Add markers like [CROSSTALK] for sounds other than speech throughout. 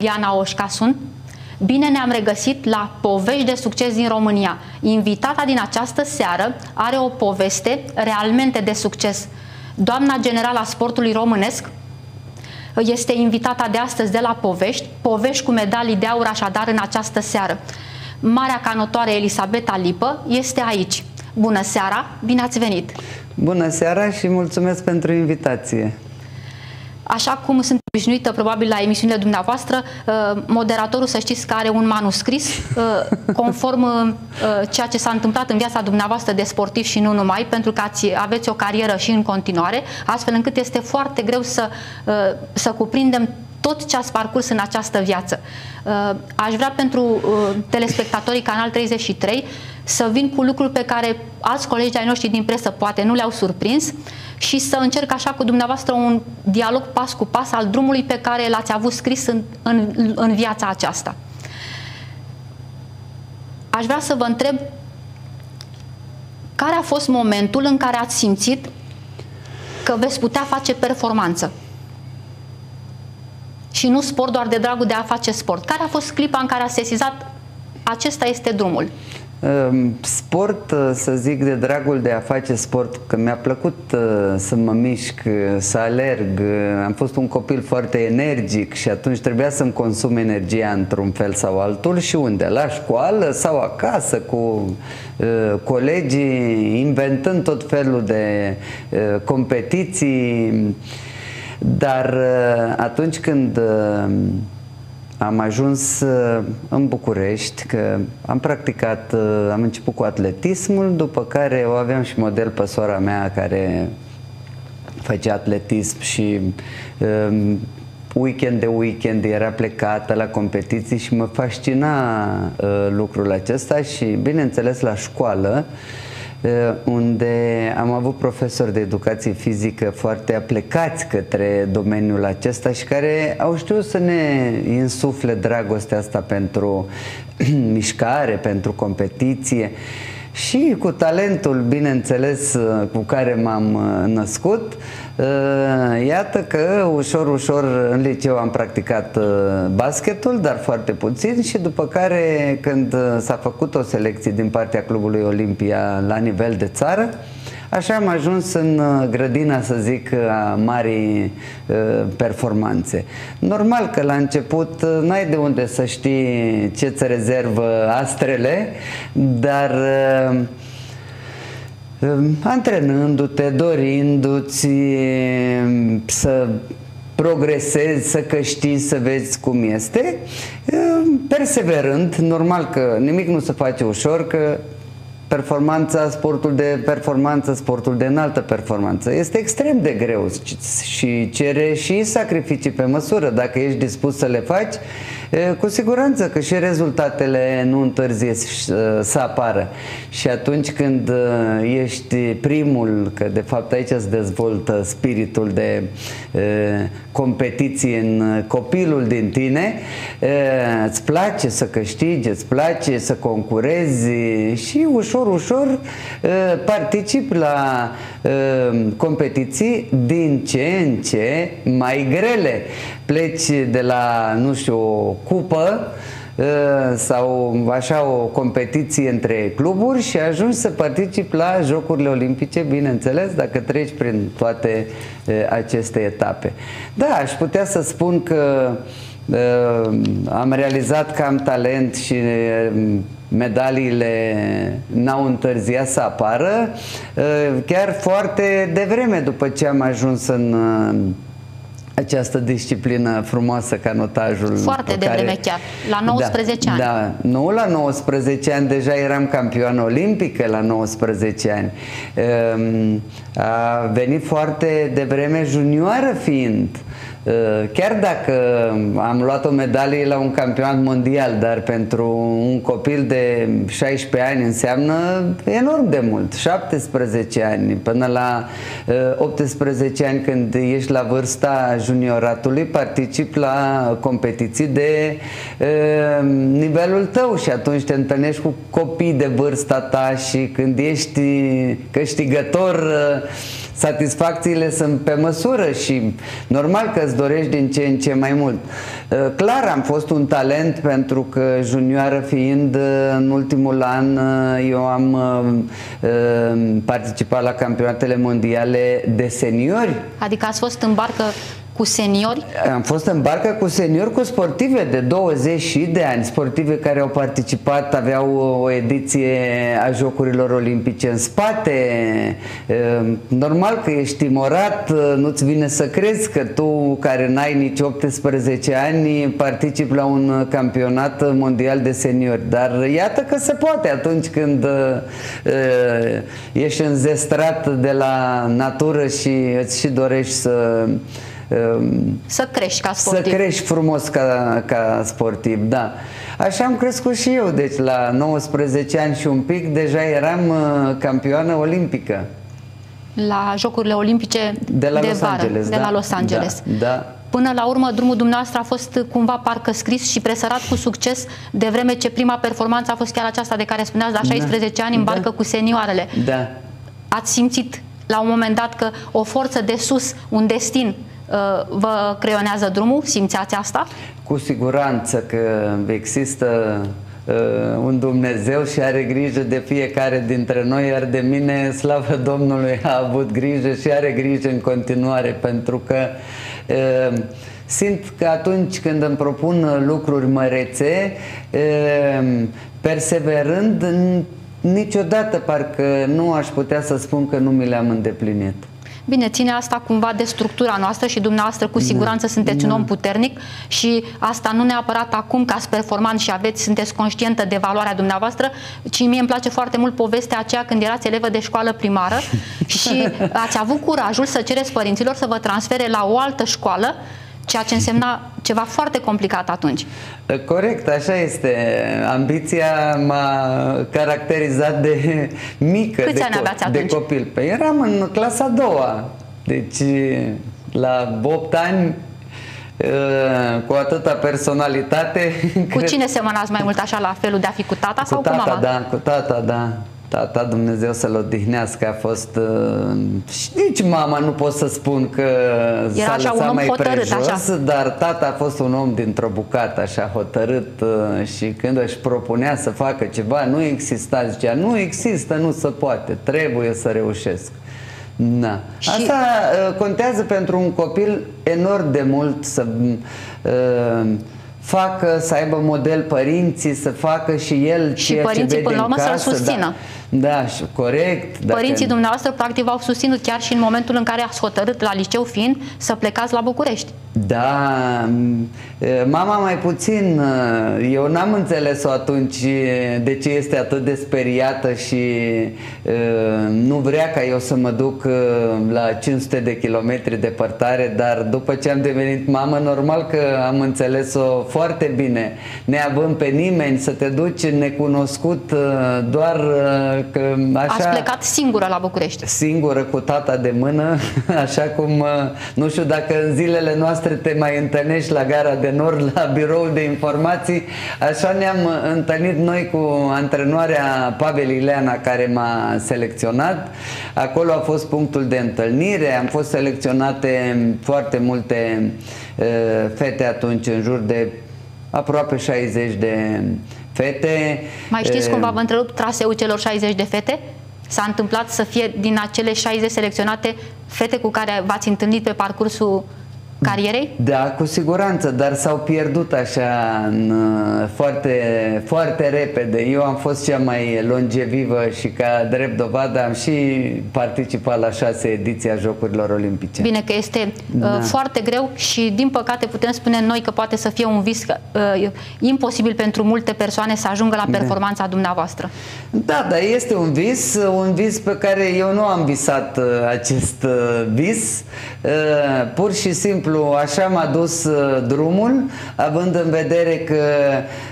Diana Oșca sunt. Bine ne-am regăsit la Povești de succes din România. Invitata din această seară are o poveste realmente de succes. Doamna general a sportului românesc este invitata de astăzi de la Povești, Povești cu medalii de aur așadar în această seară. Marea canotoare Elisabeta Lipă este aici. Bună seara, bine ați venit! Bună seara și mulțumesc pentru invitație! Așa cum sunt obișnuită probabil la emisiunile dumneavoastră, uh, moderatorul să știți că are un manuscris uh, [LAUGHS] conform uh, ceea ce s-a întâmplat în viața dumneavoastră de sportiv și nu numai, pentru că ați, aveți o carieră și în continuare, astfel încât este foarte greu să, să cuprindem tot ce ați parcurs în această viață. Aș vrea pentru telespectatorii Canal 33 să vin cu lucruri pe care alți colegi ai noștri din presă poate nu le-au surprins și să încerc așa cu dumneavoastră un dialog pas cu pas al drumului pe care l-ați avut scris în, în, în viața aceasta. Aș vrea să vă întreb care a fost momentul în care ați simțit că veți putea face performanță și nu sport doar de dragul de a face sport. Care a fost clipa în care a sesizat acesta este drumul? Ehm, sport, uh, să zic, de dragul de a face sport, că mi-a plăcut uh, să mă mișc, uh, să alerg. Am fost un copil foarte energic și atunci trebuia să-mi consum energia într-un fel sau altul și unde? La școală sau acasă cu colegii, inventând tot felul de competiții. Dar atunci când am ajuns uh, în București, că am practicat, uh, am început cu atletismul, după care o aveam și model pe sora mea care făcea atletism și um, weekend de weekend era plecată la competiții și mă fascina uh, lucrul acesta și bineînțeles la școală uh, Eh, unde am avut profesori de educație fizică foarte aplecați către domeniul acesta și care au știut să ne insufle dragostea asta pentru [CLEARS THROAT] mișcare, pentru competiție și cu talentul, bineînțeles, cu care m-am uh, născut, uh, iată că ușor, ușor în liceu am practicat uh, basketul, dar foarte puțin și după care când s-a făcut o selecție din partea Clubului Olimpia la nivel de țară, Așa am ajuns în uh, grădina, să zic, a marii uh, performanțe. Normal că la început uh, n-ai de unde să știi ce ți rezervă astrele, dar antrenându-te, dorindu-ți să progresezi, să câștigi, să vezi cum este, perseverând, normal că nimic nu se face ușor, că performanța, sportul de performanță, sportul de înaltă performanță. Este extrem de greu și cere și sacrificii pe măsură. Dacă ești dispus să le faci, cu siguranță că și rezultatele nu întârzie să apară. Și atunci când ești primul, că de fapt aici se dezvoltă spiritul de competiție în copilul din tine, îți place să câștigi, îți place să concurezi și ușor, ușor participi la competiții din ce în ce mai grele. Pleci de la, nu știu, o cupă sau așa o competiție între cluburi și ajungi să participi la Jocurile Olimpice, bineînțeles, dacă treci prin toate aceste etape. Da, aș putea să spun că am realizat că am talent și medaliile n-au întârziat să apară chiar foarte devreme după ce am ajuns în această disciplină frumoasă ca notajul. Foarte de vreme chiar, la 19 da, ani. Da, nu la 19 ani, deja eram campioană olimpică la 19 ani. Ehm, a venit foarte de vreme junioară fiind. Uh, chiar dacă am luat o medalie la un campionat mondial, dar pentru un copil de 16 ani înseamnă enorm de mult, 17 ani, până la 18 uh, ani când ești la vârsta junioratului, participi la competiții de uh, nivelul tău și atunci te întâlnești cu copii de vârsta ta și când ești câștigător satisfacțiile sunt pe măsură și normal că îți dorești din ce în ce mai mult. Uh, clar am fost un talent pentru că junioară fiind uh, în ultimul an eu am participat la campionatele mondiale de seniori. Adică ați fost în barcă cu seniori? Am fost în barcă cu seniori, cu sportive de 20 și de ani, sportive care au participat, aveau o ediție a Jocurilor Olimpice în spate. Ehm, normal că ești timorat, nu-ți vine să crezi că tu, care n-ai nici 18 ani, participi la un campionat mondial de seniori. Dar iată că se poate atunci când ești înzestrat de la natură și îți și dorești să Ehm, să crești ca sportiv. Să crești frumos ca, ca sportiv, da. Așa am crescut și eu, deci la 19 ani și un pic deja eram uh, campioană olimpică. La Jocurile Olimpice de la de Los vară, Angeles, de da, la Los Angeles. Da, da. Până la urmă, drumul dumneavoastră a fost cumva parcă scris și presărat cu succes, de vreme ce prima performanță a fost chiar aceasta de care spuneați, la 16 da, ani în barcă da. cu senioarele. Da. Ați simțit la un moment dat că o forță de sus, un destin, Uh, vă creionează drumul? Simțeați asta? Cu siguranță că există uh, un Dumnezeu și are grijă de fiecare dintre noi, iar de mine, slavă Domnului, a avut grijă și are grijă în continuare, pentru că uh, simt că atunci când îmi propun lucruri mărețe, perseverând, niciodată parcă nu aș putea să spun că nu mi le-am îndeplinit. Bine, ține asta cumva de structura noastră și dumneavoastră cu siguranță da. sunteți da. un om puternic și asta nu neapărat acum ca performant și aveți, sunteți conștientă de valoarea dumneavoastră, ci mie îmi place foarte mult povestea aceea când erați elevă de școală primară [LAUGHS] și ați avut curajul să cereți părinților să vă transfere la o altă școală ceea ce însemna ceva foarte complicat atunci. Corect, așa este. Ambiția m-a caracterizat de [LAUGHS] mică, Câți de, ani aveați atunci? de copil. Păi eram în clasa a doua, deci la 8 ani ă, cu atâta personalitate. [LAUGHS] Cu cine semănați mai mult așa la felul de a fi cu tata cu sau tata, cu mama? Da, cu tata, da. Tata, Dumnezeu să-l odihnească, a fost... Uh, și nici mama nu pot să spun că s-a lăsat mai hotărât, prejos, așa. dar tata a fost un om dintr-o bucată, așa, hotărât uh, și când își propunea să facă ceva, nu exista, zicea, nu există, nu se poate, trebuie să reușesc. Da. Și... Asta uh, contează pentru un copil enorm de mult să... Uh, facă, să aibă model părinții, să facă și el și ceea părinții ce vede până la urmă să-l susțină. Da. Da, și corect. Dacă... Părinții dumneavoastră practic v-au susținut chiar și în momentul în care ați hotărât la liceu fiind să plecați la București. Da, mama mai puțin, eu n-am înțeles-o atunci de ce este atât de speriată și nu vrea ca eu să mă duc la 500 de kilometri departare, dar după ce am devenit mamă, normal că am înțeles-o foarte bine, neavând pe nimeni să te duci necunoscut doar că așa... Ați plecat singură la București. Singură cu tata de mână, [LAUGHS] așa cum, nu știu dacă în zilele noastre te mai întâlnești la gara de nord, la biroul de informații, așa ne-am întâlnit noi cu antrenoarea Pavel Ileana care m-a selecționat. Acolo a fost punctul de întâlnire, am fost selecționate foarte multe uh, fete atunci, în jur de aproape 60 de fete. Mai știți cum v-a întrerupt traseul celor 60 de fete? S-a întâmplat să fie din acele 60 selecționate fete cu care v-ați întâlnit pe parcursul carierei? Da, cu siguranță, dar s-au pierdut așa în, uh, foarte, foarte repede. Eu am fost cea mai longevivă și ca drept dovadă am și participat la șase ediții a Jocurilor Olimpice. Bine că este uh, da. foarte greu și din păcate putem spune noi că poate să fie un vis uh, imposibil pentru multe persoane să ajungă la da. performanța da. dumneavoastră. Da, dar este un vis, un vis pe care eu nu am visat uh, acest uh, vis. Uh, pur și simplu simplu așa m-a dus uh, drumul, având în vedere că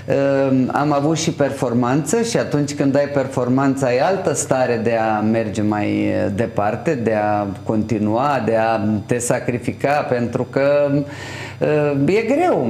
uh, am avut și performanță și atunci când ai performanță ai altă stare de a merge mai uh, departe, de a continua, de a te sacrifica, pentru că uh, e greu.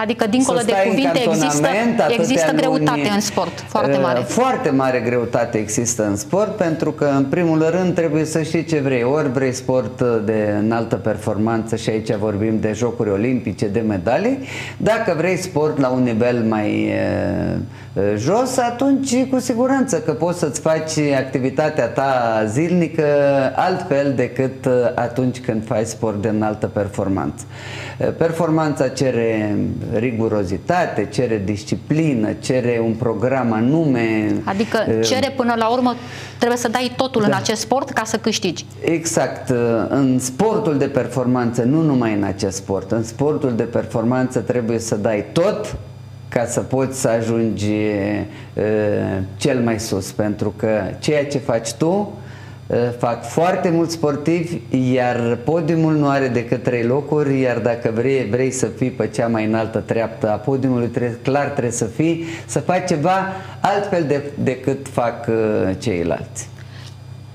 Adică, dincolo de cuvinte, există, există greutate luni, în sport, foarte uh, mare. Foarte mare greutate există în sport, pentru că, în primul rând, trebuie să știi ce vrei. Ori vrei sport de înaltă performanță și aici vorbim de jocuri olimpice, de medalii. Dacă vrei sport la un nivel mai uh, jos, atunci cu siguranță că poți să-ți faci activitatea ta zilnică altfel decât atunci când faci sport de înaltă performanță. Performanța cere rigurozitate, cere disciplină, cere un program anume. Adică cere până la urmă, trebuie să dai totul da. în acest sport ca să câștigi. Exact. În sportul de performanță, nu numai în acest sport, în sportul de performanță trebuie să dai tot ca să poți să ajungi uh, cel mai sus, pentru că ceea ce faci tu Eh, fac foarte mulți sportivi, iar podiumul nu are decât trei locuri, iar dacă vrei, vrei să fii pe cea mai înaltă treaptă a podiumului, trebuie, clar trebuie să fii, să faci ceva altfel de, decât fac uh, ceilalți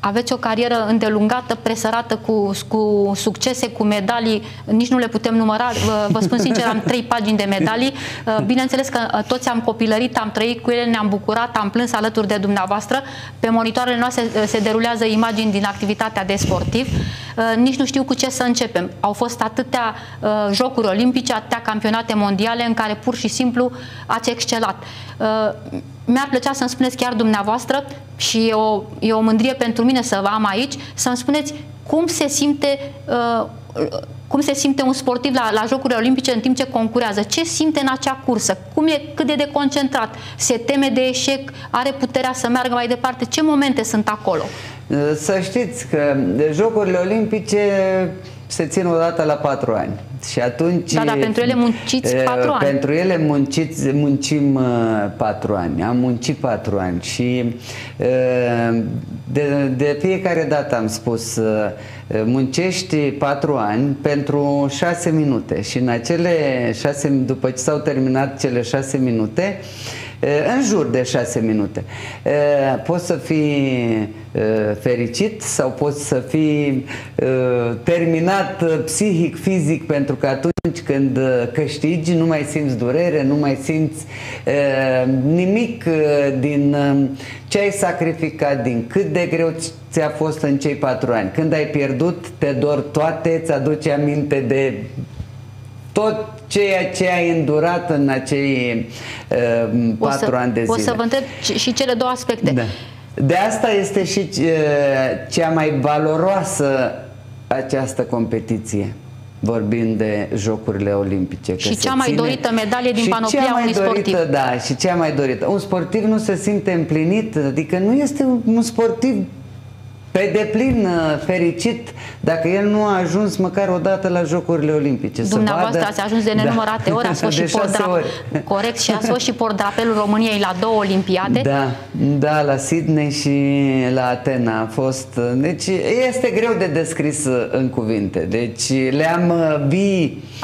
aveți o carieră îndelungată, presărată cu, cu succese, cu medalii, nici nu le putem număra. Vă, vă spun sincer, am trei pagini de medalii. Uh, bineînțeles că uh, toți am copilărit, am trăit cu ele, ne-am bucurat, am plâns alături de dumneavoastră. Pe monitoarele noastre uh, se derulează imagini din activitatea de sportiv. Nici nu știu cu ce să începem. Au fost atâtea jocuri olimpice, atâtea campionate mondiale în care pur și simplu ați excelat mi-ar plăcea să-mi spuneți chiar dumneavoastră și e o, e o mândrie pentru mine să vă am aici, să-mi spuneți cum se simte uh, cum se simte un sportiv la, la Jocurile Olimpice în timp ce concurează, ce simte în acea cursă, cum e, cât de deconcentrat, se teme de eșec, are puterea să meargă mai departe, ce momente sunt acolo? Să știți că Jocurile Olimpice se țin odată la patru ani. Și atunci... Da, dar pentru ele munciți patru ani. Pentru ele munciți, muncim patru ani. Am muncit patru ani și de, de fiecare dată am spus muncești patru ani pentru șase minute și în acele șase, după ce s-au terminat cele șase minute, în jur de șase minute. Poți să fii fericit sau poți să fii terminat psihic, fizic, pentru că atunci când câștigi nu mai simți durere, nu mai simți nimic din ce ai sacrificat, din cât de greu ți-a fost în cei patru ani. Când ai pierdut, te dor toate, îți aduce aminte de tot ceea ce ai îndurat în acei uh, patru să, ani de zile. O să vă întreb și cele două aspecte. Da. De asta este și uh, cea mai valoroasă această competiție vorbind de Jocurile Olimpice. Și cea mai ține... dorită medalie din panoplia unui dorită, sportiv. Da, și cea mai dorită. Un sportiv nu se simte împlinit, adică nu este un sportiv pe deplin uh, fericit dacă el nu a ajuns măcar o dată la Jocurile Olimpice. Dumneavoastră vadă... ați ajuns de nenumărate da. ori, ați [LAUGHS] fost și pordra... corect și ați fost și pordrapelul României la două Olimpiade. Da, da, la Sydney și la Atena a fost. Deci este greu de descris în cuvinte. Deci le-am vi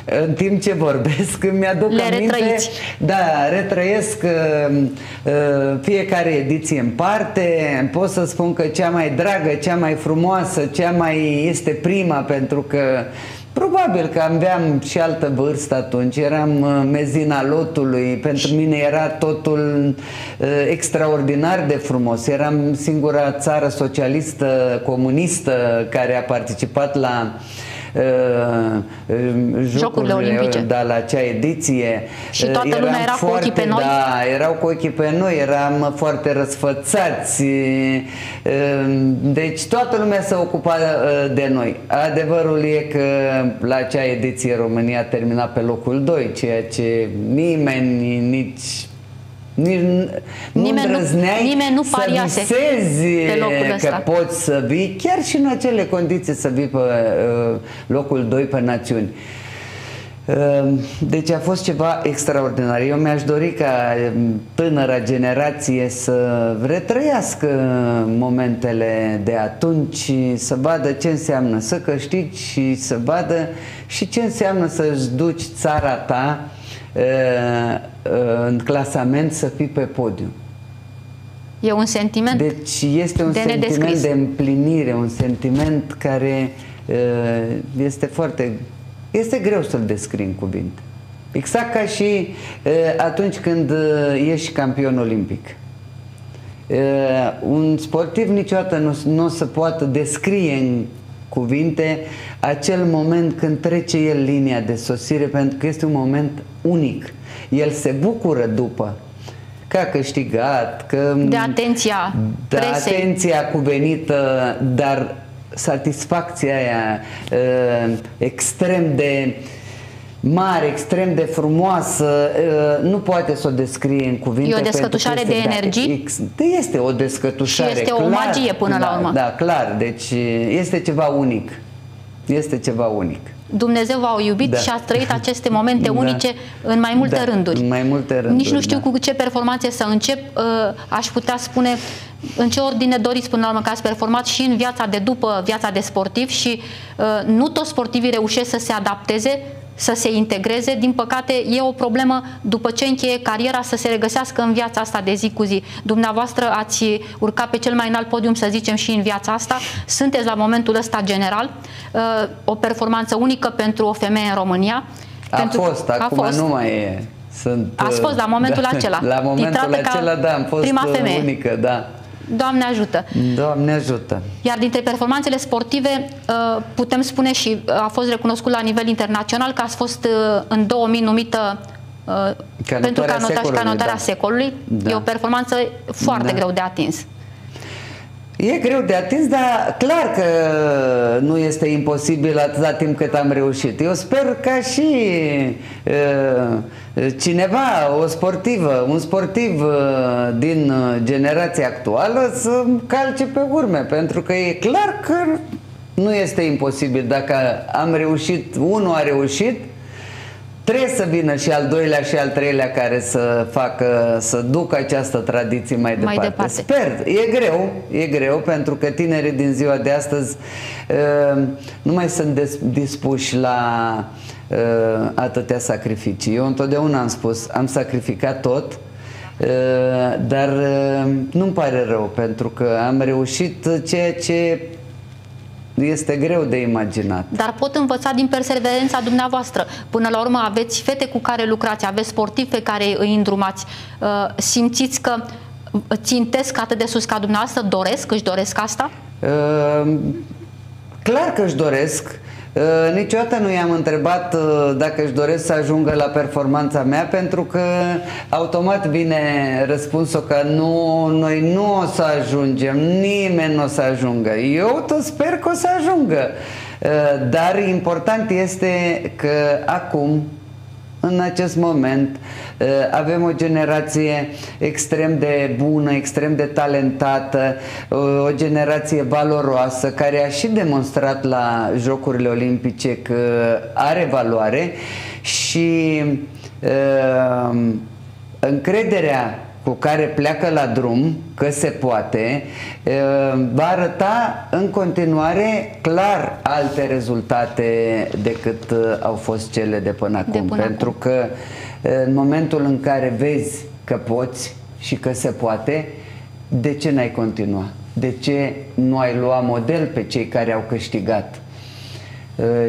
uh, în timp ce vorbesc, [LAUGHS] îmi aduc Le aminte. Retrăiți. Da, retrăiesc uh, uh, fiecare ediție în parte. Pot să spun că cea mai dragă, cea mai frumoasă, cea mai este prima pentru că Probabil că aveam și altă vârstă atunci, eram uh, mezina lotului, pentru mine era totul uh, extraordinar de frumos. Eram singura țară socialistă, comunistă care a participat la uh, Uh, Jocurile Olimpice. Da, la acea ediție. Și toată eram lumea era foarte, cu ochii pe noi? Da, erau cu ochii pe noi, eram foarte răsfățați. Uh, deci toată lumea s-a ocupat uh, de noi. Adevărul e că la acea ediție România a terminat pe locul 2, ceea ce nimeni, nici nici nimeni nu îndrăzneai nimeni nu să visezi pe locul ăsta. că poți să vii, chiar și în acele condiții să vii pe uh, locul 2 pe națiuni. Uh, deci a fost ceva extraordinar. Eu mi-aș dori ca um, tânăra generație să retrăiască momentele de atunci, să vadă ce înseamnă să câștigi și să vadă și ce înseamnă să-ți duci țara ta în clasament să fii pe podium. E un sentiment Deci este un de sentiment nedescris. de împlinire, un sentiment care este foarte... Este greu să-l descrii în cuvinte. Exact ca și uh, atunci când uh, ești campion olimpic. Uh, un sportiv niciodată nu, nu o să poată descrie în cuvinte acel moment când trece el linia de sosire pentru că este un moment unic. El se bucură după că a câștigat, că de atenția de presei. atenția cuvenită, dar satisfacția aia uh, extrem de mare, extrem de frumoasă, uh, nu poate să o descrie în cuvinte. E o descătușare de energii? Este o descătușare, Și este clar, o magie până da, la urmă. Da, clar, deci este ceva unic. Este ceva unic. Dumnezeu v-a iubit da. și ați trăit aceste momente [LAUGHS] da. unice în mai multe da, rânduri. În mai multe rânduri. Nici nu știu da. cu ce performanțe să încep. Uh, aș putea spune în ce ordine doriți până la urmă că ați performat și în viața de după viața de sportiv și uh, nu toți sportivii reușesc să se adapteze să se integreze. Din păcate, e o problemă după ce încheie cariera să se regăsească în viața asta de zi cu zi. Dumneavoastră ați urcat pe cel mai înalt podium, să zicem, și în viața asta. Sunteți la momentul ăsta general. Uh, o performanță unică pentru o femeie în România. A pentru fost, acum a fost. nu mai e. Sunt, Ați fost la momentul [LAUGHS] da, acela. La momentul acela, da, am fost prima femeie. unică, da. Doamne ajută! Doamne ajută! Iar dintre performanțele sportive uh, putem spune și uh, a fost recunoscut la nivel internațional că ați fost uh, în 2000 numită pentru canotarea și canotarea da. secolului. Da. E o performanță foarte da. greu de atins. E greu de atins, dar clar că nu este imposibil atâta timp cât am reușit. Eu sper ca și uh, cineva, o sportivă, un sportiv uh, din generația actuală să calce pe urme, pentru că e clar că nu este imposibil. Dacă am reușit, unul a reușit, Trebuie să vină și al doilea și al treilea care să facă, să ducă această tradiție mai departe. Mai departe. Sper, e greu, e greu pentru că tinerii din ziua de astăzi uh, nu mai sunt dispuși la uh, atâtea sacrificii. Eu întotdeauna am spus, am sacrificat tot, uh, dar nu-mi pare rău pentru că am reușit ceea ce este greu de imaginat. Dar pot învăța din perseverența dumneavoastră. Până la urmă aveți fete cu care lucrați, aveți sportivi pe care îi îndrumați. Uh, simțiți că țintesc atât de sus ca dumneavoastră? Doresc? Își doresc asta? Uh, clar că își doresc. Uh, niciodată nu i-am întrebat uh, dacă își doresc să ajungă la performanța mea pentru că automat vine răspunsul că nu, noi nu o să ajungem, nimeni nu o să ajungă. Eu tot sper că o să ajungă. Uh, dar important este că acum în acest moment uh, avem o generație extrem de bună, extrem de talentată, uh, o generație valoroasă care a și demonstrat la Jocurile Olimpice că are valoare și uh, încrederea cu care pleacă la drum, că se poate, va arăta în continuare clar alte rezultate decât au fost cele de până acum. De până Pentru acum. că în momentul în care vezi că poți și că se poate, de ce n-ai continua? De ce nu ai lua model pe cei care au câștigat?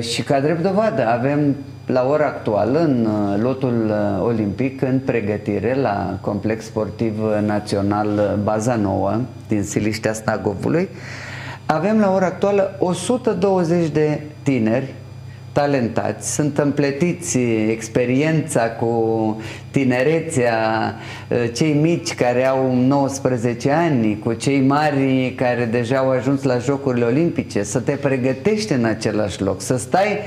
Și ca drept dovadă avem la ora actuală în uh, lotul uh, olimpic în pregătire la complex sportiv național uh, Baza Nouă din Siliștea Snagovului. Avem la ora actuală 120 de tineri talentați, sunt împletiți experiența cu tinerețea, cei mici care au 19 ani, cu cei mari care deja au ajuns la Jocurile Olimpice, să te pregătești în același loc, să stai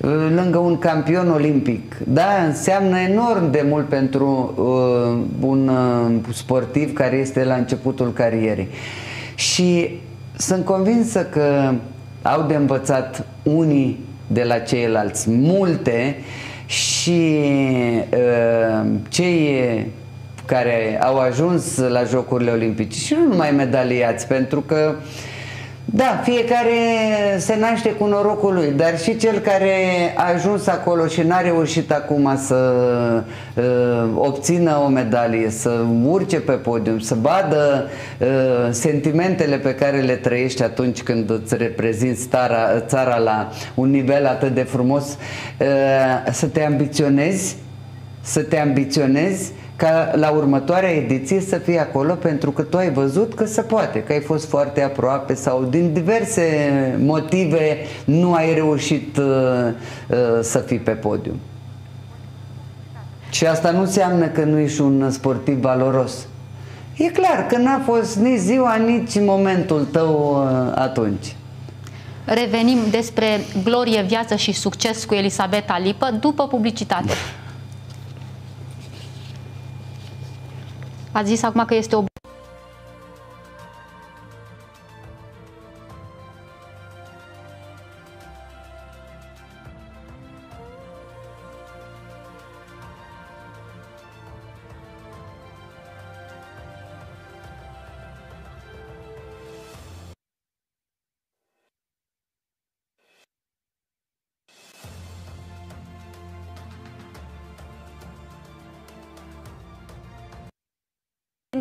uh, lângă un campion olimpic. Da, înseamnă enorm de mult pentru uh, un uh, sportiv care este la începutul carierei. Și sunt convinsă că au de învățat unii de la ceilalți. Multe și uh, cei care au ajuns la Jocurile Olimpice și nu numai medaliați, pentru că uh, da, fiecare se naște cu norocul lui, dar și cel care a ajuns acolo și n-a reușit acum să uh, obțină o medalie, să urce pe podium, să vadă uh, sentimentele pe care le trăiești atunci când îți reprezinți țara, țara la un nivel atât de frumos, uh, să te ambiționezi să te ambiționezi ca la următoarea ediție să fii acolo pentru că tu ai văzut că se poate, că ai fost foarte aproape sau din diverse motive nu ai reușit uh, uh, să fii pe podium. Și asta nu înseamnă că nu ești un sportiv valoros. E clar că n-a fost nici ziua, nici momentul tău uh, atunci. Revenim despre glorie, viață și succes cu Elisabeta Lipă după publicitate. [LAUGHS] Ați zis acum că este o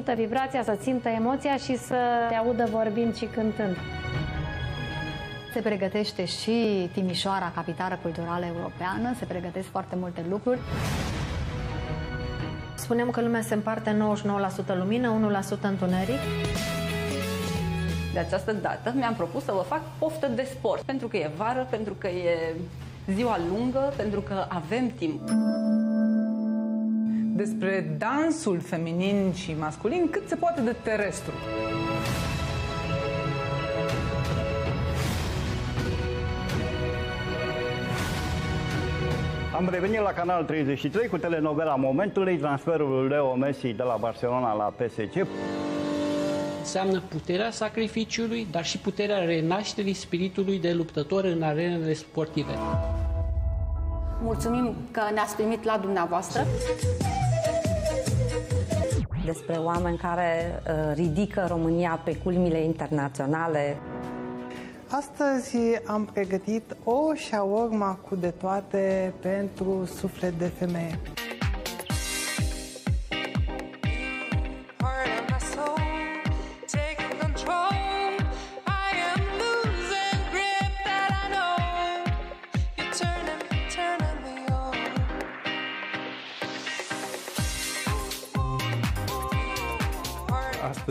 simtă vibrația, să simtă emoția și să te audă vorbind și cântând. Se pregătește și Timișoara, capitală culturală europeană, se pregătesc foarte multe lucruri. Spunem că lumea se împarte 99% lumină, 1% întuneric. De această dată mi-am propus să vă fac poftă de sport, pentru că e vară, pentru că e ziua lungă, pentru că avem timp despre dansul feminin și masculin cât se poate de terestru. Am revenit la Canal 33 cu telenovela Momentului, transferul Leo Messi de la Barcelona la PSG. Înseamnă puterea sacrificiului, dar și puterea renașterii spiritului de luptător în arenele sportive. Mulțumim că ne-ați primit la dumneavoastră despre oameni care uh, ridică România pe culmile internaționale. Astăzi am pregătit o șaorma cu de toate pentru suflet de femeie.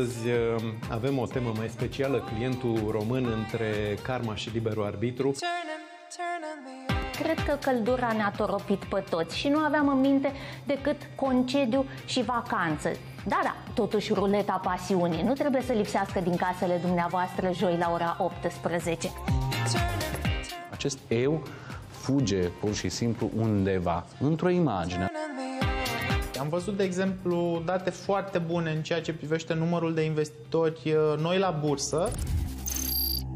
Astăzi uh, avem o temă mai specială, clientul român între karma și liberul arbitru. Cred că căldura ne-a toropit pe toți și nu aveam în minte decât concediu și vacanță. Da, da, totuși ruleta pasiunii nu trebuie să lipsească din casele dumneavoastră joi la ora 18. Acest eu fuge pur și simplu undeva, într-o imagine. Am văzut, de exemplu, date foarte bune în ceea ce privește numărul de investitori uh, noi la bursă.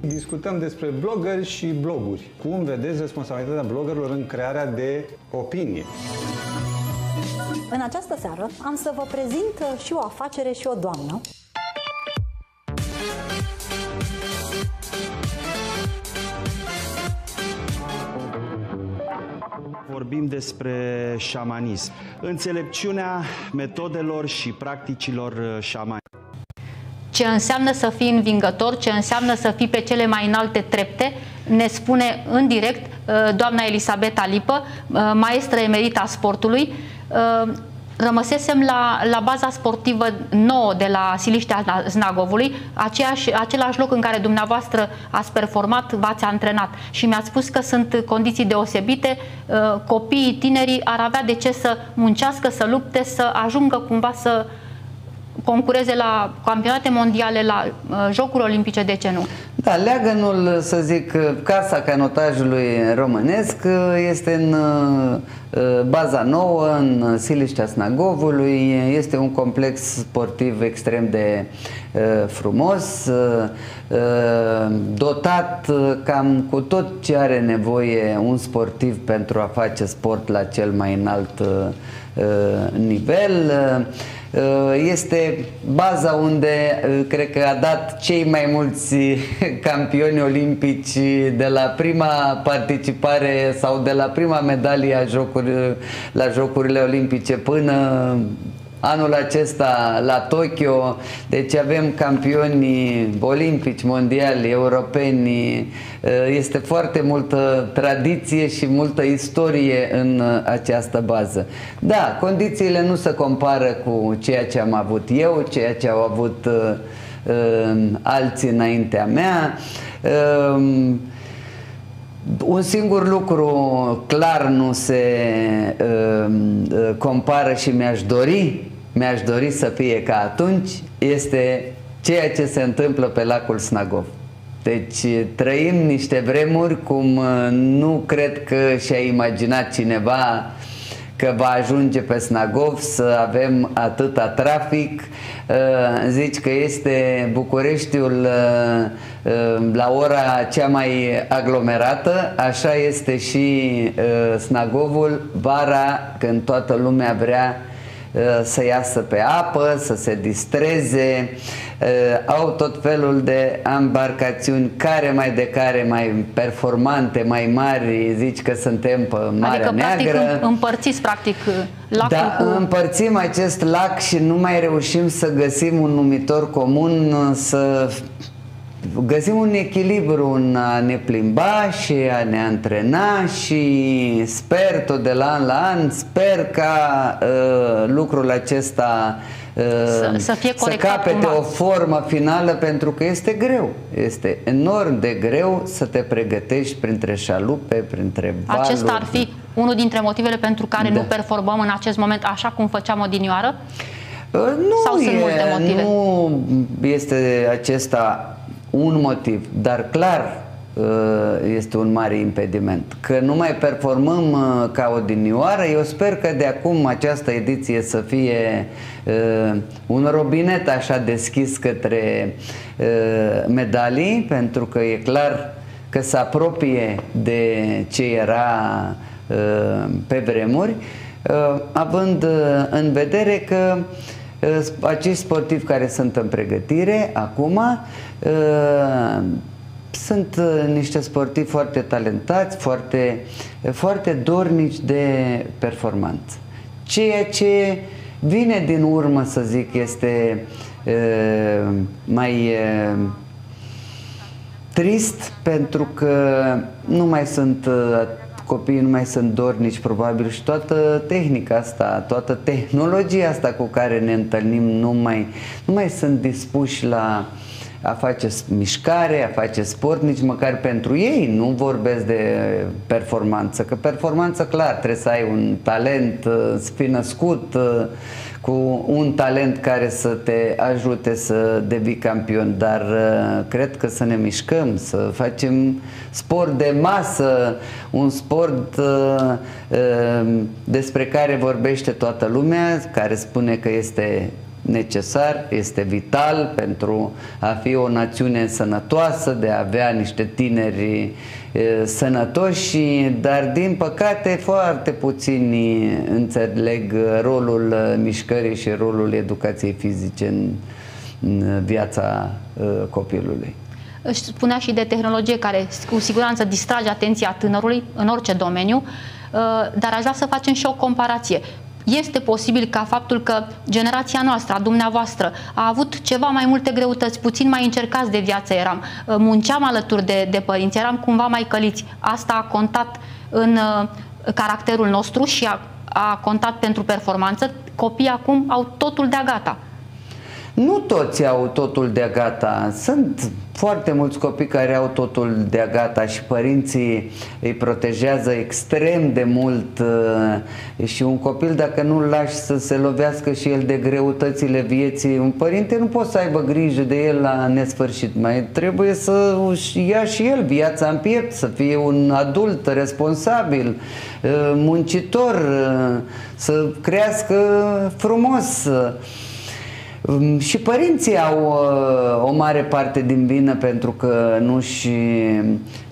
Discutăm despre blogări și bloguri. Cum vedeți responsabilitatea bloggerilor în crearea de opinie? În această seară am să vă prezint uh, și o afacere și o doamnă Vorbim despre șamanism, înțelepciunea metodelor și practicilor uh, șamani. Ce înseamnă să fii învingător, ce înseamnă să fii pe cele mai înalte trepte, ne spune în direct uh, doamna Elisabeta Lipă, uh, maestră emerita sportului, rămăsesem la, la baza sportivă nouă de la Siliștea Znagovului, aceeași, același loc în care dumneavoastră ați performat, v-ați antrenat. Și mi-ați spus că sunt condiții deosebite, uh, copiii, tinerii ar avea de ce să muncească, să lupte, să ajungă cumva să concureze la campionate mondiale, la uh, Jocuri Olimpice, de ce nu? Da, leagănul, să zic, casa canotajului românesc este în uh, baza nouă, în Siliștea Snagovului. Este un complex sportiv extrem de uh, frumos, uh, dotat cam cu tot ce are nevoie un sportiv pentru a face sport la cel mai înalt nivel. Uh, este baza unde uh, cred că a dat cei mai mulți [LAUGHS] campioni olimpici de la prima participare sau de la prima medalie a jocuri, la Jocurile Olimpice până anul acesta la Tokyo, deci avem campioni olimpici, mondiali, europeni, este foarte multă tradiție și multă istorie în această bază. Da, condițiile nu se compară cu ceea ce am avut eu, ceea ce au avut uh, alții înaintea mea. Uh, un singur lucru clar nu se uh, compară și mi-aș dori, mi-aș dori să fie ca atunci, este ceea ce se întâmplă pe lacul Snagov. Deci trăim niște vremuri cum nu cred că și-a imaginat cineva că va ajunge pe Snagov să avem atâta trafic. Uh, zici că este Bucureștiul uh, uh, la ora cea mai aglomerată, așa este și Snagovul vara când toată lumea vrea să iasă pe apă, să se distreze, au tot felul de embarcațiuni care mai de care mai performante, mai mari, zici că suntem pe Marea adică, Neagră. Practic, împărțiți practic lacul da, cu... împărțim acest lac și nu mai reușim să găsim un numitor comun, să găsim un echilibru în a ne plimba și a ne antrena și sper tot de la an la an, sper ca uh, lucrul acesta uh, să, să, fie să capete cumva. o formă finală pentru că este greu. Este enorm de greu să te pregătești printre șalupe, printre valuri. Acesta ar fi unul dintre motivele pentru care da. nu performăm în acest moment așa cum făceam odinioară? Uh, nu Sau e, sunt multe motive? Nu este acesta un motiv, dar clar uh, este un mare impediment. Că nu mai performăm uh, ca odinioară, eu sper că de acum această ediție să fie uh, un robinet așa deschis către medalii, pentru că e clar că se apropie de ce era pe vremuri, având în vedere că acești sportivi care sunt în pregătire acum Uh, sunt uh, niște sportivi foarte talentați, foarte, foarte dornici de performanță. Ceea ce vine din urmă, să zic, este uh, mai trist pentru că nu mai sunt copiii nu mai sunt dornici probabil și toată tehnica asta, toată tehnologia asta cu care ne întâlnim nu mai, nu mai sunt dispuși la uh, a face mișcare, a face sport, nici măcar pentru ei. Nu vorbesc de performanță, că performanță clar trebuie să ai un talent, uh, să fii născut uh, cu un talent care să te ajute să devii campion, dar uh, cred că să ne mișcăm, să facem sport de masă, un sport despre care vorbește toată lumea, care spune că este necesar, este vital pentru a fi o națiune sănătoasă, de a avea niște tineri sănătoși, dar din păcate foarte puțini înțeleg rolul mișcării și rolul educației fizice în, în viața copilului. Își spunea și de tehnologie care cu siguranță distrage atenția tânărului în orice domeniu, dar aș vrea să facem și o comparație este posibil ca faptul că generația noastră, a dumneavoastră, a avut ceva mai multe greutăți, puțin mai încercați de viață eram, uh, munceam alături de, de părinți, eram cumva mai căliți. Asta a contat în uh, caracterul nostru și a, a contat pentru performanță. Copiii acum au totul de-a gata. Nu toți au totul de gata. Sunt foarte mulți copii care au totul de gata și părinții îi protejează extrem de mult uh, și un copil dacă nu-l lași să se lovească și el de greutățile vieții, un părinte nu poate să aibă grijă de el la nesfârșit. Mai trebuie să ia și el viața în piept, să fie un adult responsabil, uh, muncitor, uh, să crească frumos. Um, și părinții au uh, o mare parte din vină pentru că nu-și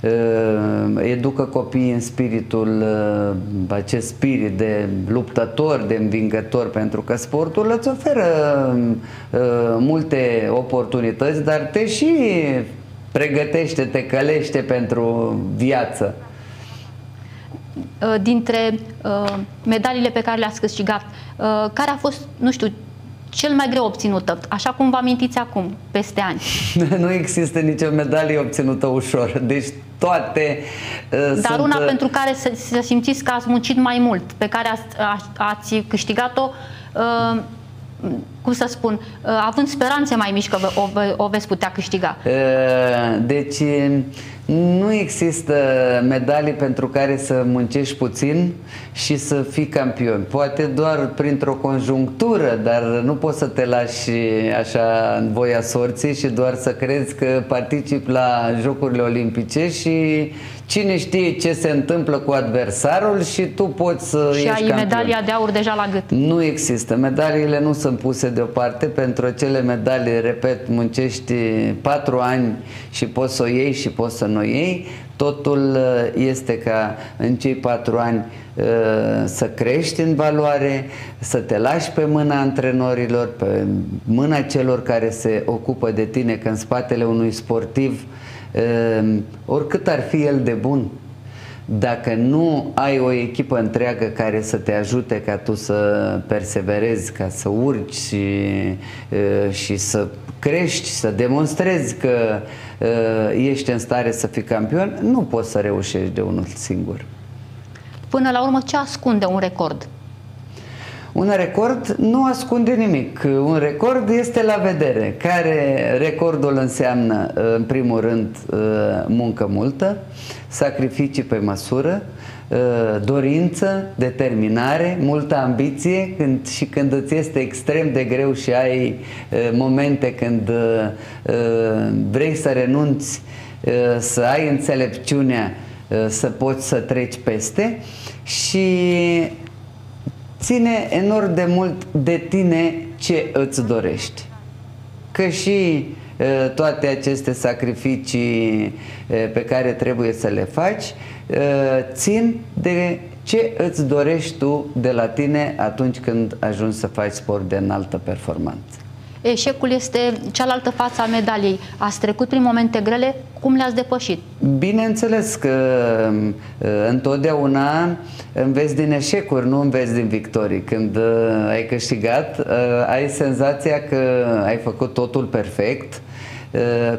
uh, educă copiii în spiritul, uh, acest spirit de luptător, de învingător, pentru că sportul îți oferă multe oportunități, dar te și pregătește, te călește pentru viață. dintre medaliile pe care le-ați câștigat, care a fost, nu știu, cel mai greu obținută, așa cum vă amintiți acum, peste ani? [LAUGHS] nu există nicio medalie obținută ușor, deci toate uh, Dar sunt, una uh, pentru care să, să simțiți că ați muncit mai mult, pe care ați, ați câștigat-o uh, cum să spun, uh, având speranțe mai mici că o, o veți putea câștiga? Uh, deci nu există medalii pentru care să muncești puțin și să fii campion. Poate doar printr-o conjunctură, dar nu poți să te lași așa în voia sorții și doar să crezi că participi la Jocurile Olimpice și cine știe ce se întâmplă cu adversarul și tu poți să și ieși ai campion. medalia de aur deja la gât. Nu există. Medaliile nu sunt puse deoparte. Pentru acele medalii, repet, muncești patru ani și poți să o iei și poți să nu o iei. Totul uh, este ca în cei patru ani uh, să crești în valoare, să te lași pe mâna antrenorilor, pe mâna celor care se ocupă de tine, că în spatele unui sportiv Ehm, oricât ar fi el de bun, dacă nu ai o echipă întreagă care să te ajute ca tu să perseverezi, ca să urci și, și să crești, să demonstrezi că ești în stare să fii campion, nu poți să reușești de unul singur. Până la urmă, ce ascunde un record? Un record nu ascunde nimic. Un record este la vedere. Care recordul înseamnă, în primul rând, muncă multă, sacrificii pe măsură, dorință, determinare, multă ambiție când, și când îți este extrem de greu și ai momente când vrei să renunți, să ai înțelepciunea să poți să treci peste și ține enorm de mult de tine ce îți dorești. Că și toate aceste sacrificii pe care trebuie să le faci țin de ce îți dorești tu de la tine atunci când ajungi să faci sport de înaltă performanță. Eșecul este cealaltă față a medaliei. Ați trecut prin momente grele, cum le-ați depășit? Bineînțeles că uh, întotdeauna înveți din eșecuri, nu înveți din victorii. Când uh, ai câștigat, uh, ai senzația că ai făcut totul perfect, Uh,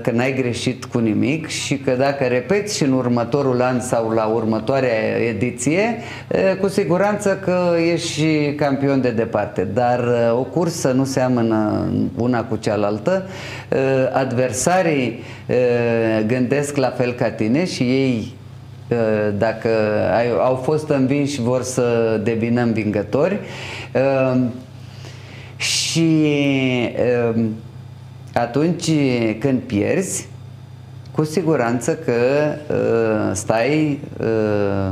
că n-ai greșit cu nimic și că dacă repeți și în următorul an sau la următoarea ediție, uh, cu siguranță că ești și campion de departe. Dar uh, o cursă nu seamănă una cu cealaltă. Adversarii gândesc la fel ca tine și ei dacă au fost învinși vor să devină învingători și atunci când pierzi, cu siguranță că uh, stai uh,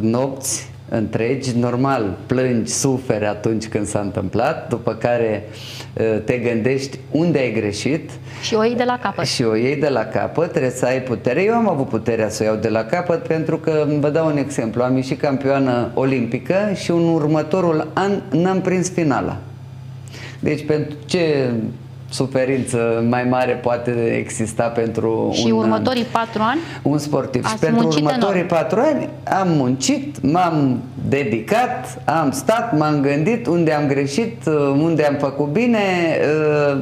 nopți întregi, normal, plângi, suferi atunci când s-a întâmplat, după care uh, te gândești unde ai greșit. Și o iei de la capăt. Și o iei de la capăt, trebuie să ai putere. Eu am avut puterea să o iau de la capăt pentru că, vă dau un exemplu, am ieșit campioană olimpică și în următorul an n-am prins finala. Deci pentru ce suferință mai mare poate exista pentru și un următorii patru ani un sportiv. Și pentru următorii enorm. patru ani am muncit, m-am dedicat, am stat, m-am gândit unde am greșit, unde am făcut bine,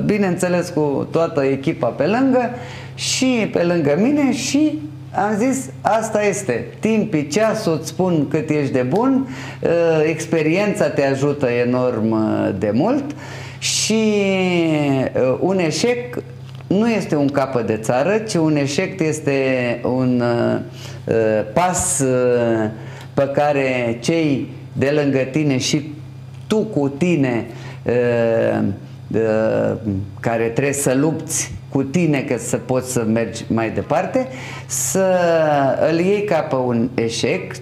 bineînțeles cu toată echipa pe lângă și pe lângă mine și am zis, asta este, timpii, ceasul îți spun cât ești de bun, experiența te ajută enorm de mult și uh, un eșec nu este un capăt de țară, ci un eșec este un uh, uh, pas uh, pe care cei de lângă tine și tu cu tine uh, uh, care trebuie să lupți cu tine că să poți să mergi mai departe, să îl iei ca pe un eșec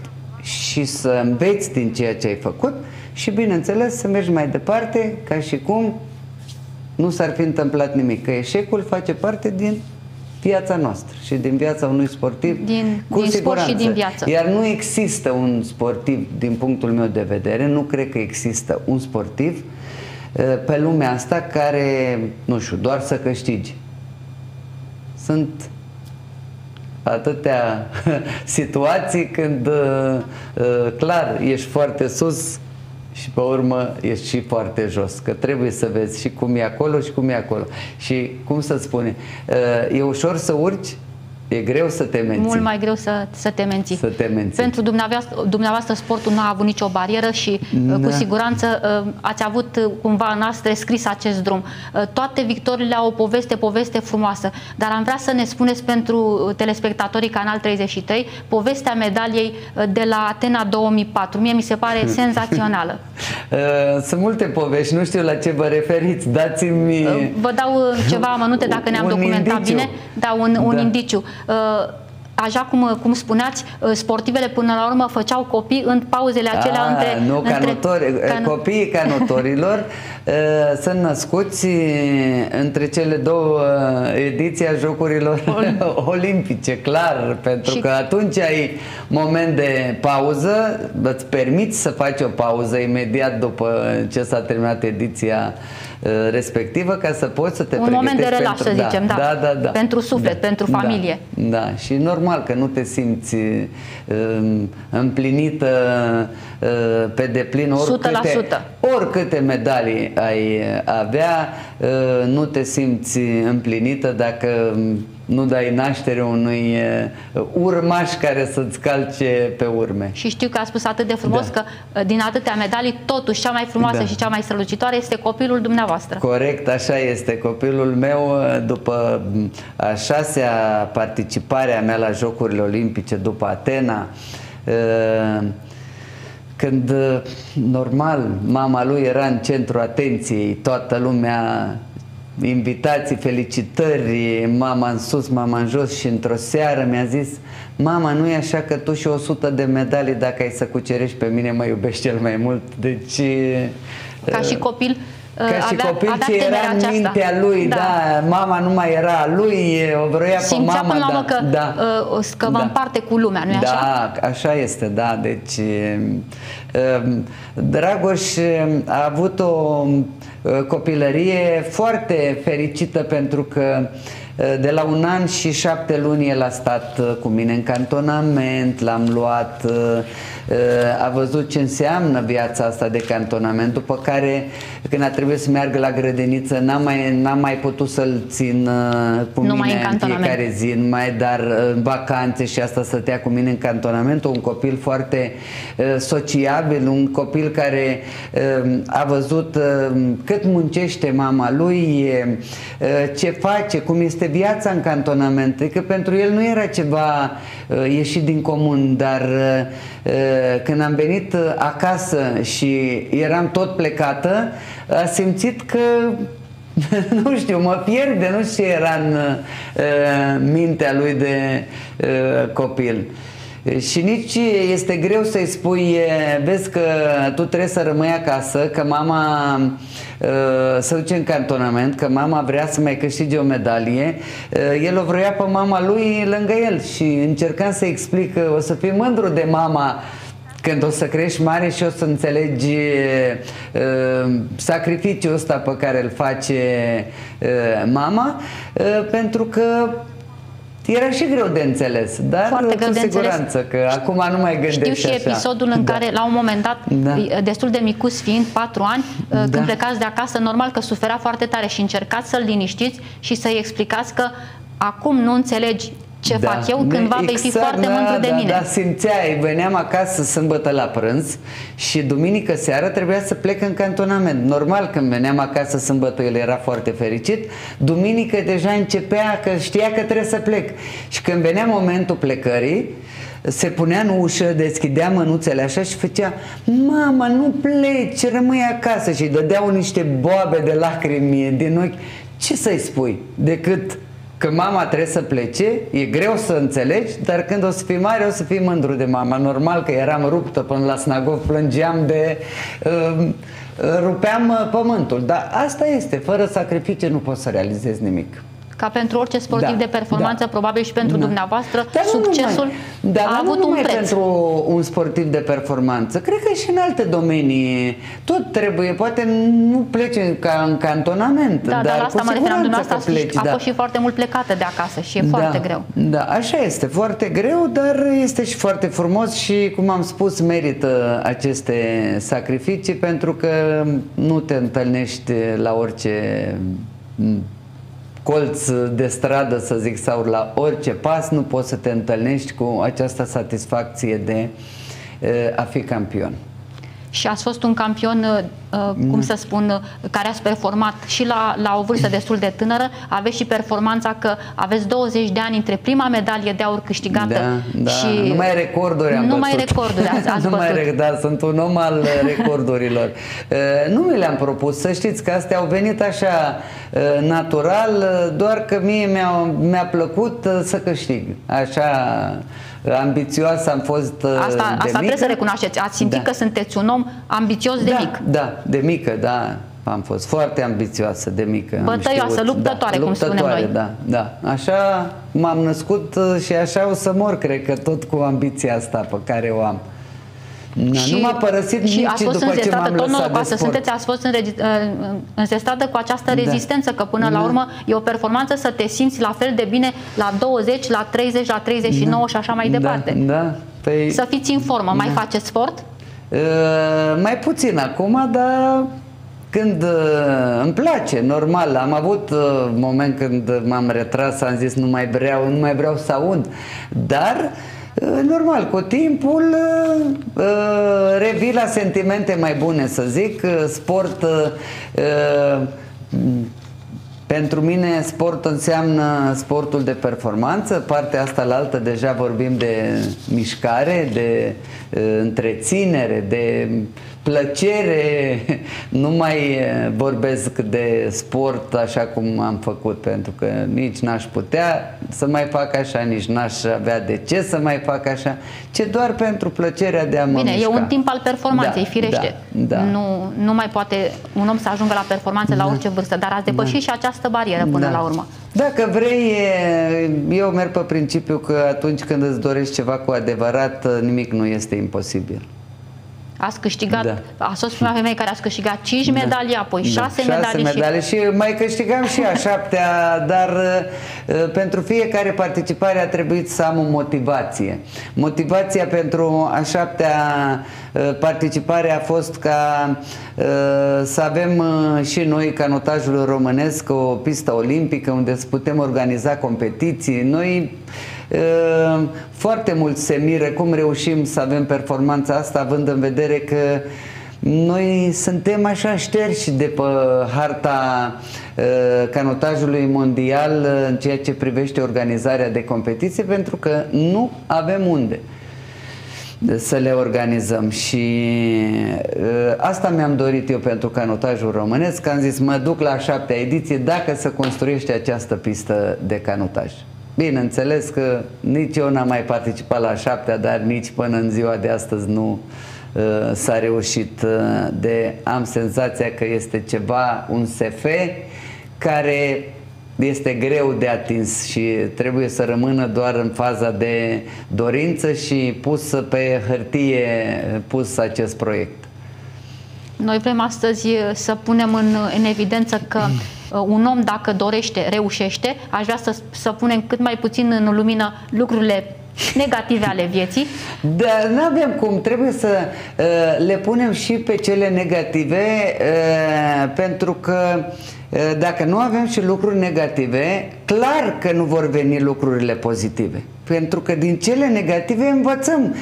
și să înveți din ceea ce ai făcut și bineînțeles să mergi mai departe ca și cum nu s-ar fi întâmplat nimic, că eșecul face parte din viața noastră și din viața unui sportiv din, cu din siguranță. Sport și din viață. Iar nu există un sportiv, din punctul meu de vedere, nu cred că există un sportiv uh, pe lumea asta care, nu știu, doar să câștige. Sunt atâtea [LAUGHS] situații când uh, uh, clar ești foarte sus și pe urmă ești și foarte jos, că trebuie să vezi și cum e acolo și cum e acolo. Și cum să spune, uh, e ușor să urci E greu să te menții. Mult mai greu să, să te menții. Să te menții. Pentru dumneavoastră, dumneavoastră sportul nu a avut nicio barieră și uh, da. cu siguranță uh, ați avut uh, cumva în astre scris acest drum. Toate victoriile au o poveste, poveste frumoasă, dar am vrea să ne spuneți pentru telespectatorii Canal 33 povestea medaliei de la Atena 2004. Mie mi se pare [LAUGHS] senzațională. Sunt multe povești, nu știu la ce vă referiți. Dați-mi... Vă dau ceva amănunte dacă ne-am documentat indiciu. bine. Da, un, un da. indiciu. Uh, așa cum, cum spuneați, uh, sportivele până la urmă făceau copii în pauzele acelea A, între... Nu, între canotori, can... copiii canotorilor [LAUGHS] uh, sunt născuți între cele două ediții a Jocurilor [LAUGHS] Olimpice, clar, pentru și... că atunci ai moment de pauză, îți permiți să faci o pauză imediat după ce s-a terminat ediția Uh, respectivă ca să poți să te Un moment de relax, pentru, să zicem, da, da, da, da. pentru suflet, da, pentru familie. Da, da, și normal că nu te simți uh, împlinită uh, pe deplin oricâte, 100%. oricâte medalii ai avea, uh, nu te simți împlinită dacă nu dai naștere unui urmaș care să-ți calce pe urme. Și știu că a spus atât de frumos da. că din atâtea medalii, totuși cea mai frumoasă da. și cea mai strălucitoare este copilul dumneavoastră. Corect, așa este. Copilul meu, după a șasea participare a mea la Jocurile Olimpice, după Atena, când normal mama lui era în centru atenției, toată lumea invitații, felicitări, mama în sus, mama în jos și într-o seară mi-a zis Mama, nu e așa că tu și 100 de medalii dacă ai să cucerești pe mine mă iubești cel mai mult. Deci... Ca și copil ca și avea, copil avea ce era în mintea lui, da. da, mama nu mai era a lui, o vroia Simțea pe mama. până la urmă da, că, da, uh, că vă da. împarte cu lumea, nu-i da, așa? Da, așa este, da, deci uh, Dragoș a avut o uh, copilărie foarte fericită pentru că de la un an și șapte luni el a stat cu mine în cantonament, l-am luat a văzut ce înseamnă viața asta de cantonament, după care când a trebuit să meargă la grădiniță n-am mai, n-am mai putut să-l țin cu nu mine în, în fiecare zi, mai dar în vacanțe și asta stătea cu mine în cantonament, un copil foarte uh, sociabil, un copil care uh, a văzut uh, cât muncește mama lui, uh, ce face, cum este viața în cantonament, că pentru el nu era ceva uh, ieșit din comun, dar uh, când am venit acasă și eram tot plecată, a simțit că [LAUGHS] nu știu, mă pierde, nu știu ce era în mintea lui de copil. Și nici este greu să-i spui, vezi că tu trebuie să rămâi acasă, că mama să duce în cantonament, că mama vrea să mai câștige o medalie. El o vrea pe mama lui lângă el și încercam să explic că o să fii mândru de mama când o să crești mare și o să înțelegi uh, sacrificiul ăsta pe care îl face uh, mama, uh, pentru că era și greu de înțeles, dar Foarte greu cu de siguranță înțeles. că acum nu mai gândești Știu și așa. episodul în da. care la un moment dat, da. destul de micus fiind, patru ani, da. când plecați de acasă, normal că suferea foarte tare și încercați să-l liniștiți și să-i explicați că acum nu înțelegi ce da. fac eu, cândva exact, vei fi exact, foarte da, mândru de da, mine. Da, simțeai, veneam acasă sâmbătă la prânz și duminică seara trebuia să plec în cantonament. Normal, când veneam acasă sâmbătă, el era foarte fericit, duminică deja începea că știa că trebuie să plec. Și când venea momentul plecării, se punea în ușă, deschidea mânuțele așa și făcea Mama, nu pleci, rămâi acasă și dădeau niște boabe de lacrimi din ochi. Ce să-i spui? Decât că mama trebuie să plece, e greu să înțelegi, dar când o să fii mare o să fii mândru de mama. Normal că eram ruptă până la snagov, plângeam de... Uh, rupeam uh, pământul, dar asta este, fără sacrificii nu poți să realizezi nimic. Ca pentru orice sportiv Da, de performanță, da. probabil și pentru Da. dumneavoastră, Dar nu succesul numai, dar a nu avut un numai preț. pentru un sportiv de performanță. Cred că și în alte domenii tot trebuie, poate nu plece ca în cantonament, Da, dar, dar la cu asta mă referam, siguranță dumneavoastră că ați fost- pleci. a da. fost și foarte mult plecată de acasă și e foarte da, greu. Da, așa este, foarte greu, dar este și foarte frumos și, cum am spus, merită aceste sacrificii pentru că nu te întâlnești la orice m, colț de stradă, să zic, sau la orice pas, nu poți să te întâlnești cu această satisfacție de eh, a fi campion. Și ați fost un campion, uh, uh, cum să spun, uh, care ați performat și la, la o vârstă destul de tânără. Aveți și performanța că aveți 20 de ani între prima medalie de aur câștigată Da, da. și numai recorduri am numai bătut. recorduri ați, ați [LAUGHS] numai bătut. rec- da, sunt un om al recordurilor. [LAUGHS] Uh, nu mi le-am propus, să știți că astea au venit așa uh, natural, uh, doar că mie mi-a, mi-a plăcut uh, să câștig. Așa uh, ambițioasă am fost uh, Asta, de asta trebuie mică. să recunoașteți. Ați simțit Da. că sunteți un om ambițios de da, mic. Da, de mică, da. Am fost foarte ambițioasă de mică. am Bătăioasă, știut. luptătoare, cum spunem luptătoare, noi. Da, da. Așa m-am născut uh, și așa o să mor, cred că tot cu ambiția asta pe care o am. Na, nu m-a părăsit și nici ați fost după ce înzestată, m-am tot lăsat de norocoasă sport. sunteți, ați fost înregi- uh, înzestată cu această Da. rezistență, că până la Da. urmă e o performanță să te simți la fel de bine la 20, la 30, la 39 și așa mai departe. Da, da. Păi, Să fiți în formă. Mai faceți sport? Uh, mai puțin acum, dar când uh, îmi place, normal. Am avut uh, moment când m-am retras, am zis nu mai vreau, nu mai vreau să aud. Dar uh, normal, cu timpul uh, uh, revii la sentimente mai bune, să zic. Uh, Sport uh, uh, pentru mine sport înseamnă sportul de performanță, partea asta la altă deja vorbim de mișcare, de uh, întreținere, de plăcere. Nu mai uh, vorbesc de sport așa cum am făcut, pentru că nici n-aș putea să mai fac așa, nici n-aș avea de ce să mai fac așa, ce doar pentru plăcerea de a mă Bine, e mișca. un timp al performanței, Da, firește. da, da. Nu, nu mai poate un om să ajungă la performanțe la orice vârstă, dar ați depășit și această barieră până Da. la urmă. Dacă vrei, e- eu merg pe principiu că atunci când îți dorești ceva cu adevărat, nimic nu este imposibil. Ați câștigat, Da. a fost prima femeie care ați câștigat 5 medalii, apoi 6 Da, medalii, șase medalii și... mai câștigam și a [LAUGHS] șaptea, dar uh, pentru fiecare participare a trebuit să am o motivație. Motivația pentru a șaptea uh, participare a fost ca uh, să avem uh, și noi canotajul românesc o pistă olimpică unde să putem organiza competiții. Noi uh, foarte mult se miră cum reușim să avem performanța asta având în vedere că noi suntem așa șterși de pe harta uh, canotajului mondial uh, în ceea ce privește organizarea de competiție pentru că nu avem unde să le organizăm și uh, asta mi-am dorit eu pentru canotajul românesc, am zis mă duc la a șaptea ediție dacă să construiește această pistă de canotaj. Bineînțeles că nici eu n-am mai participat la a șaptea, dar nici până în ziua de astăzi nu uh, s-a reușit uh, de am senzația că este ceva, un SF care este greu de atins și trebuie să rămână doar în faza de dorință și pus pe hârtie pus acest proiect. Noi vrem astăzi uh, să punem în, în evidență că uh, un om, dacă dorește, reușește. Aș vrea să, să punem cât mai puțin în lumină lucrurile negative ale vieții. [LAUGHS] Dar nu avem cum, trebuie să uh, le punem și pe cele negative uh, pentru că uh, dacă nu avem și lucruri negative, clar că nu vor veni lucrurile pozitive. Pentru că din cele negative învățăm.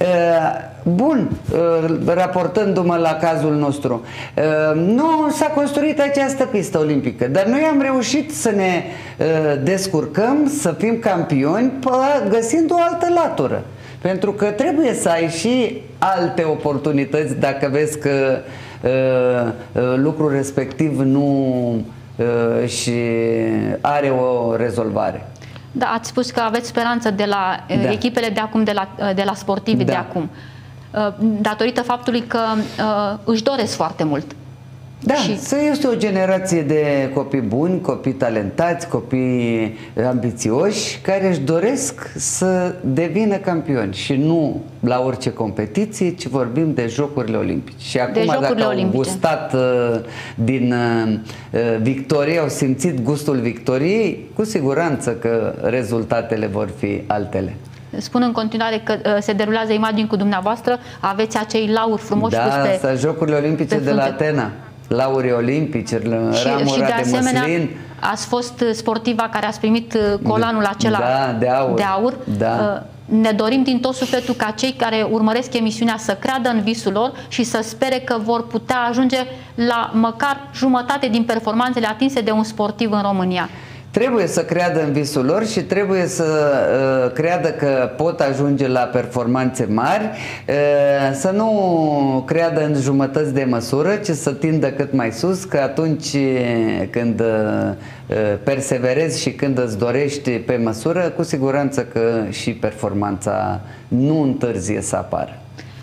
Uh, Bun, uh, raportându-mă la cazul nostru, uh, nu s-a construit această pistă olimpică, dar noi am reușit să ne uh, descurcăm, să fim campioni, pă- găsind o altă latură. Pentru că trebuie să ai și alte oportunități dacă vezi că uh, uh, lucrul respectiv nu uh, și are o rezolvare. Da, ați spus că aveți speranță de la uh, Da. echipele de acum, de la, uh, de la sportivi Da. de acum. Uh, Datorită faptului că uh, își doresc foarte mult. Da, și... să este o generație de copii buni, copii talentați, copii ambițioși, care își doresc să devină campioni și nu la orice competiție, ci vorbim de Jocurile Olimpice. Și acum, dacă au Olimpice. gustat uh, din uh, uh, victorie, au simțit gustul victoriei, cu siguranță că rezultatele vor fi altele. Spun în continuare că uh, se derulează imagini cu dumneavoastră, aveți acei lauri frumoși da, pus pe... Da, Jocurile Olimpice de la Atena lauri olimpice, și, ramura și de, asemenea, de măslin. ați fost sportiva care ați primit uh, colanul acela da, de aur. De aur. Da. Uh, ne dorim din tot sufletul ca cei care urmăresc emisiunea să creadă în visul lor și să spere că vor putea ajunge la măcar jumătate din performanțele atinse de un sportiv în România. Trebuie să creadă în visul lor și trebuie să uh, creadă că pot ajunge la performanțe mari, uh, să nu creadă în jumătăți de măsură, ci să tindă cât mai sus, că atunci când uh, perseverezi și când îți dorești pe măsură, cu siguranță că și performanța nu întârzie să apară.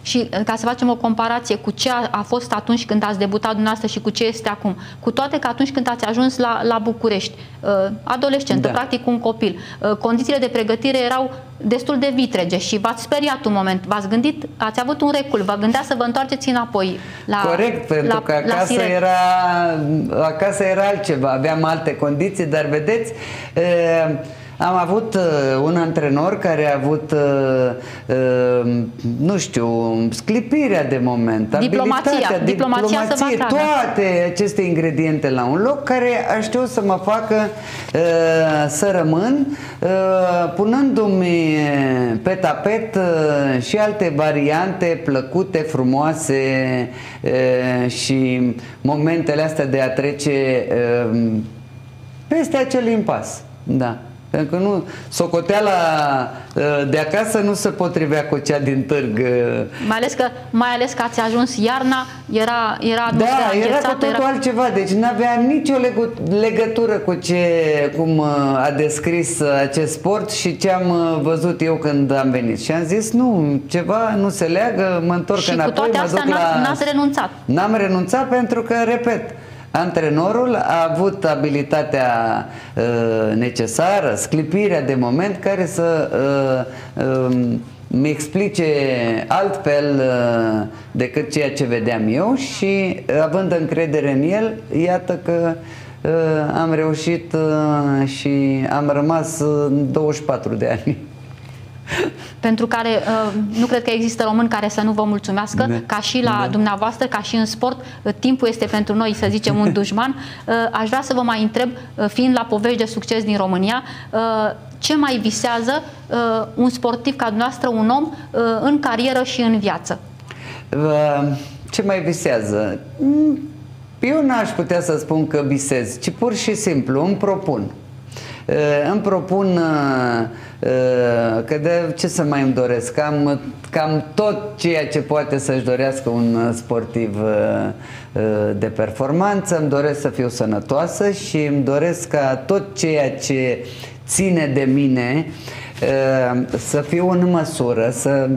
Și uh, ca să facem o comparație cu ce a, a fost atunci când ați debutat dumneavoastră și cu ce este acum, cu toate că atunci când ați ajuns la, la București, uh, adolescentă, da. practic un copil, uh, condițiile de pregătire erau destul de vitrege și v-ați speriat un moment, v-ați gândit, ați avut un recul, vă gândea să vă întoarceți înapoi la Corect, pentru la, că acasă era, acasă era altceva, aveam alte condiții, dar vedeți, uh, am avut uh, un antrenor care a avut, uh, uh, nu știu, sclipirea de moment, diplomația, abilitatea, diplomația, diplomație, toate aceste ingrediente la un loc care a știut să mă facă uh, să rămân, uh, punându-mi pe tapet uh, și alte variante plăcute, frumoase uh, și momentele astea de a trece uh, peste acel impas. Da. Pentru că nu, socoteala ă, de acasă nu se potrivea cu cea din târg. Ă. Mai ales că, mai ales că ați ajuns iarna, era, era Da, era cu totul era... altceva, deci nu avea nicio legătură cu ce, cum ă, a descris acest sport și ce am văzut eu când am venit. Și am zis, nu, ceva nu se leagă, mă întorc și înapoi, cu toate astea n-ați renunțat. N-am renunțat pentru că, repet, Antrenorul a avut abilitatea uh, necesară, sclipirea de moment care să uh, uh, mi explice altfel uh, decât ceea ce vedeam eu și având încredere în el, iată că uh, am reușit uh, și am rămas 24 de ani pentru care uh, nu cred că există român care să nu vă mulțumească, ne. ca și la ne. dumneavoastră, ca și în sport, uh, timpul este pentru noi, să zicem, un [LAUGHS] dușman. Uh, aș vrea să vă mai întreb, fiind la povești de succes din România, ce mai visează un sportiv ca dumneavoastră, un om, în carieră și în viață? Ce mai visează? Mm, eu n-aș putea să spun că visez, ci pur și simplu îmi propun. Îmi propun Uh, că de ce să mai îmi doresc? Cam, cam tot ceea ce poate să-și dorească un sportiv uh, uh, de performanță. Îmi doresc să fiu sănătoasă și îmi doresc ca tot ceea ce ține de mine să fiu în măsură să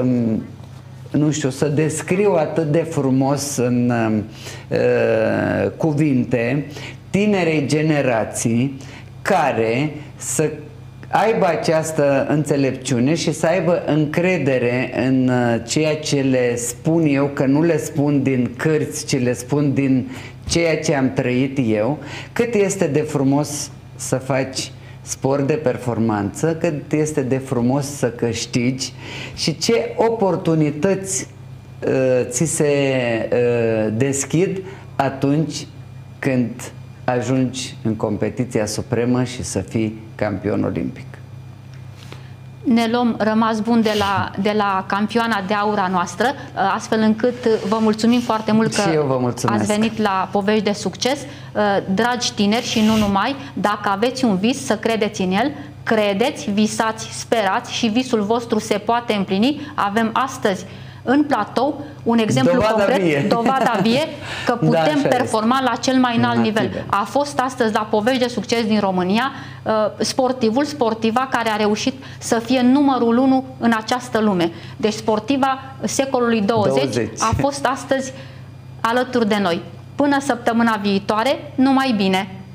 um, nu știu, să descriu atât de frumos în uh, cuvinte tinerei generații care să aibă această înțelepciune și să aibă încredere în uh, ceea ce le spun eu, că nu le spun din cărți, ci le spun din ceea ce am trăit eu, cât este de frumos să faci sport de performanță, cât este de frumos să câștigi și ce oportunități uh, ți se uh, deschid atunci când ajungi în competiția supremă și să fii campion olimpic. Ne luăm rămas bun de la, de la campioana de aura noastră, astfel încât vă mulțumim foarte mult că ați venit la povești de succes. Dragi tineri și nu numai, dacă aveți un vis, să credeți în el, credeți, visați, sperați și visul vostru se poate împlini. Avem astăzi în platou un exemplu dovada concret, vie. [LAUGHS] dovada vie, că da, putem da, performa la cel mai înalt nivel. A fost astăzi la povești de succes din România uh, sportivul, sportiva care a reușit să fie numărul 1 în această lume. Deci sportiva secolului 20, 20. a fost astăzi alături de noi. Până săptămâna viitoare, numai bine!